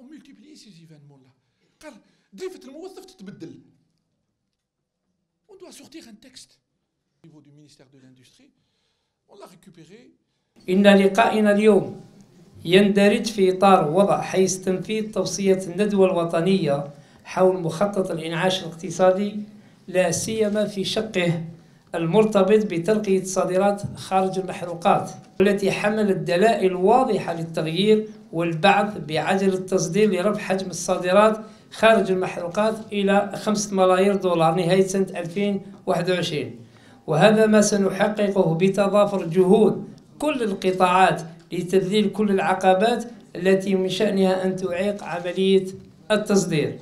اون مولتيبلي سي زيفينمون لا قال ضيفة الموظف تتبدل اون دوا سورتيغ ان تكست au niveau du ministère de l'Industrie إن لقائنا اليوم يندرج في إطار وضع حيز تنفيذ توصية الندوة الوطنية حول مخطط الإنعاش الاقتصادي لا سيما في شقه المرتبط بترقية الصادرات خارج المحروقات والتي حملت دلائل واضحة للتغيير والبعث بعجل التصدير لرفع حجم الصادرات خارج المحروقات إلى 5 ملايير دولار نهاية سنة 2021 وهذا ما سنحققه بتضافر جهود كل القطاعات لتذليل كل العقبات التي من شأنها أن تعيق عملية التصدير.